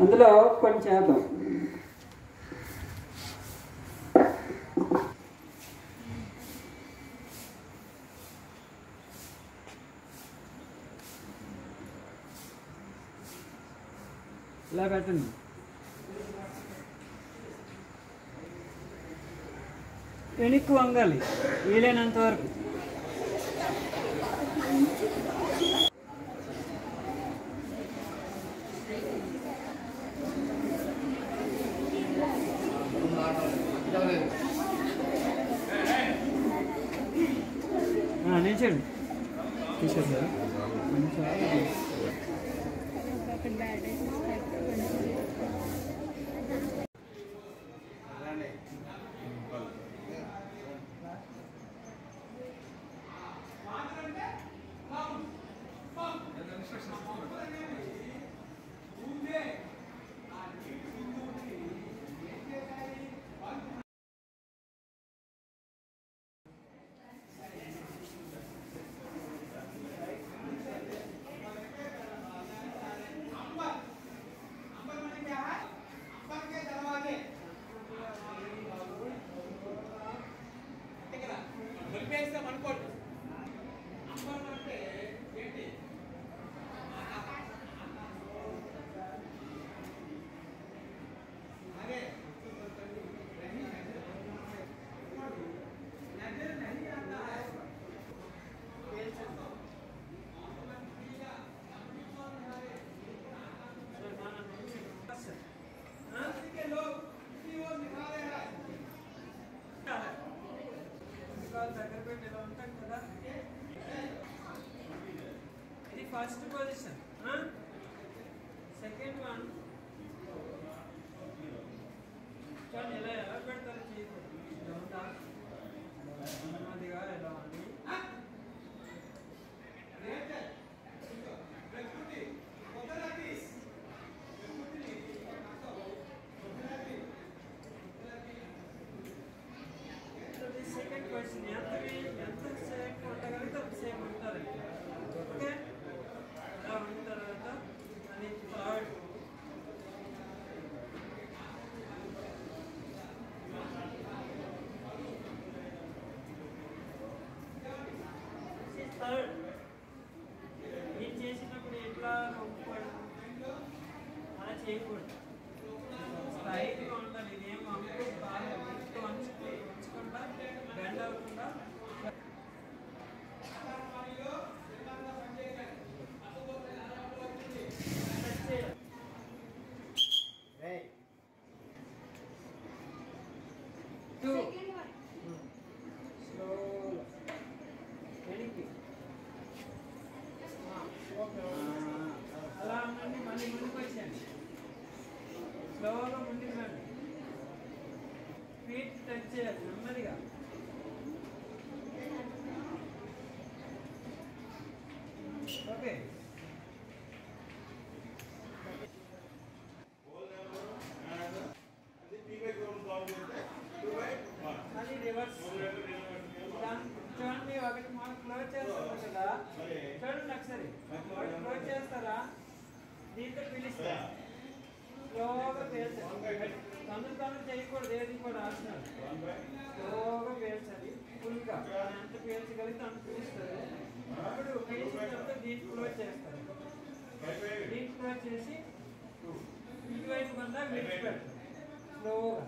అందులో కొన్ని చేద్దాం. ఇలా పెట్టండి. వెనక్కి వంగాలి. వీలైనంత వరకు. నిల్చోండి. తీసేసారా దగ్గర పెట్టి ఇలా ఉంటాం కదా ఇది first position second one third మీరు చేసినప్పుడు ఎట్లా ఒప్పుకోవడం అలా చేయకూడదు. స్థాయిగా ఉండాలి ఇదేం అమ్ముకు టచ్ చేయాలి నెమ్మదిగా. ఓకే. మళ్ళీ రివర్స్. చూడండి ఒకటి మనం క్లోజ్ చేస్తాం కదా. చూడండి ఒకసారి. ఒకటి క్లోజ్ చేస్తారా? దీంతో పిలుస్తా. స్లోగా పేల్చాలి తను తను చేయకూడదు ఏది కూడా ఆసనాలు స్లోగా పేల్చాలి. ఫుల్గా. ఎంత పేల్చగలిగితే అంత పిలుస్తుంది అప్పుడు పేల్చిన తర్వాత దీన్ని క్లోజ్ చేస్తారు. దీన్ని క్లోజ్ చేసి ఇటువైపు కొంత విడిచిపెడతారు. స్లోగా.